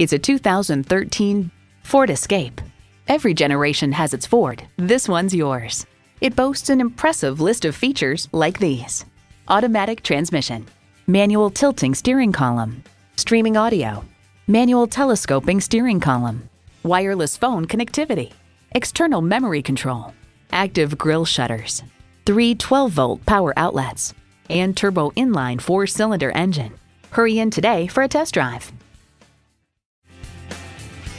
It's a 2013 Ford Escape. Every generation has its Ford. This one's yours. It boasts an impressive list of features like these automatic transmission, manual tilting steering column, streaming audio, manual telescoping steering column, wireless phone connectivity, external memory control, active grille shutters, three 12 volt power outlets, and turbo inline four cylinder engine. Hurry in today for a test drive.